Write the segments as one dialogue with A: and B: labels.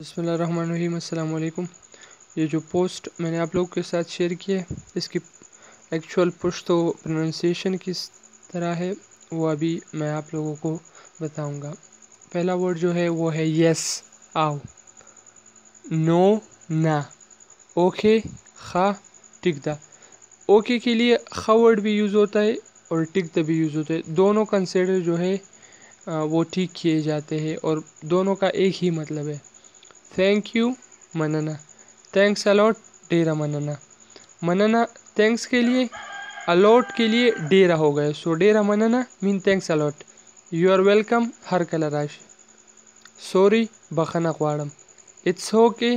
A: बसमीम ये जो पोस्ट मैंने आप लोगों के साथ शेयर की है, इसकी एक्चुअल पुश तो प्रोनाउंसिएशन किस तरह है, वो अभी मैं आप लोगों को बताऊँगा। पहला वर्ड जो है, वो है यस आओ। नो ना। ओके खा टिकदा ओके के लिए खा वर्ड भी यूज़ होता है और टिकदा भी यूज़ होता है। दोनों कंसिडर जो है वो ठीक किए जाते हैं और दोनों का एक ही मतलब है। थैंक यू मनना थैंक्स अलॉट डेरा मनना मनना थैंक्स के लिए अलॉट के लिए डेरा हो गए. सो डेरा मनना mean thanks a lot you are welcome हर कला राशि. सॉरी बखना क्वाड़म इट्स ओके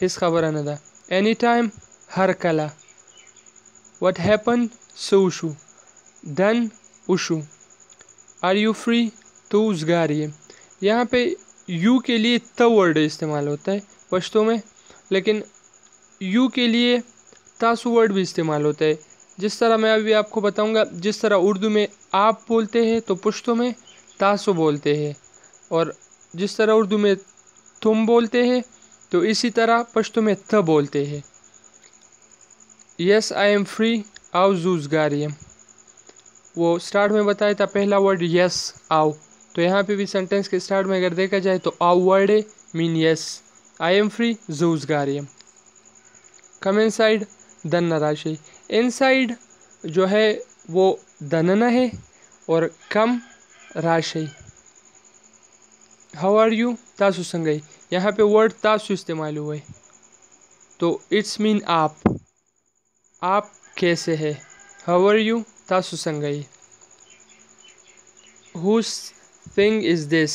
A: हिस खबर अनदा. एनी टाइम हर कला. वट हैपन सोशु डन उशु आर यू फ्री तो उस गारिए यहाँ पे यू के लिए त वर्ड इस्तेमाल होता है पश्तो में, लेकिन यू के लिए तासु वर्ड भी इस्तेमाल होता है। जिस तरह मैं अभी आपको बताऊँगा, जिस तरह उर्दू में आप बोलते हैं तो पुश्तो में तासु बोलते हैं। और जिस तरह उर्दू में तुम बोलते हैं तो इसी तरह पश्तो में त बोलते हैं। यस आई एम फ्री आओ जूस गारियम वो स्टार्ट में बताया था, पहला वर्ड यस आओ। तो यहाँ पे भी सेंटेंस के स्टार्ट में अगर देखा जाए तो आउ वर्ड है mean yes I am free जूजगारियम come inside दन राशि। इन साइड जो है वो दनना है और कम राशि। हाउ आर यू तासु संगई। यहाँ पे वर्ड तासु इस्तेमाल हुआ है तो इट्स मीन आप। आप कैसे है? हाउ आर यू तासु Sangai. हुस thing is this.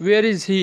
A: where is he?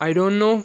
A: I don't know.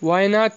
A: why not?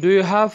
A: do you have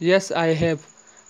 A: yes I have.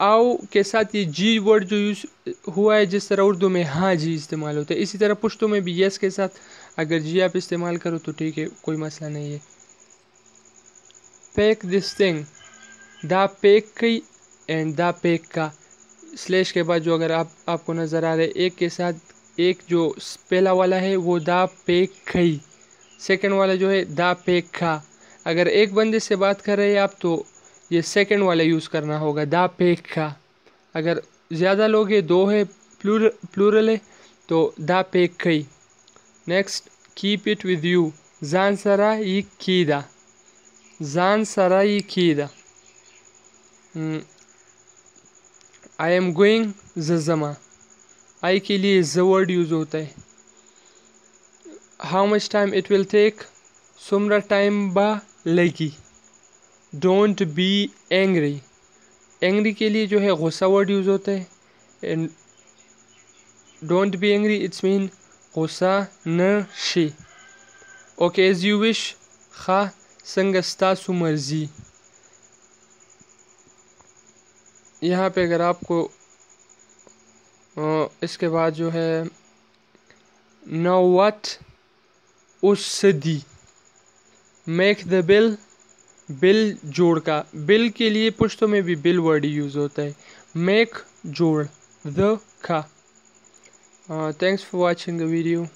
A: आओ के साथ ये जी वर्ड जो यूज़ हुआ है, जिस तरह उर्दू में हाँ जी इस्तेमाल होता है, इसी तरह पुश्तों में भी यस के साथ अगर जी आप इस्तेमाल करो तो ठीक है, कोई मसला नहीं है। Pack this thing the pack कई एंड द पेक का। स्लेश के बाद जो अगर आप, आपको नज़र आ रहा है, एक के साथ एक जो पहला वाला है, वो द पेक खई सेकेंड वाला जो है, द पेक खा अगर एक बंदे से बात कर रहे हैं आप तो ये सेकंड वाला यूज़ करना होगा, दा पेक खा अगर ज़्यादा लोग हैं दो है प्लूर प्लूरल है तो दा पेक खई next keep it with you जान सरा ये कीदा जान सरा ये कीदा आई एम गोइंग जमा। आई के लिए ज वर्ड यूज़ होता है। How much time it will take सुमरा time बा लगी। डोंट बी एंग्री एंग्री के लिए जो है गुस्सा वर्ड यूज़ होता है। And don't be angry it's mean गुस्सा न शी। ओके एज यू विश खा संगस्ता सुमर्जी। यहाँ पे अगर आपको इसके बाद जो है, नवत उस the make the bill bill जोड़ का। बिल के लिए पुश्तों में भी बिल वर्ड यूज़ होता है। मेक जोड़, द, खा। Thanks for watching the video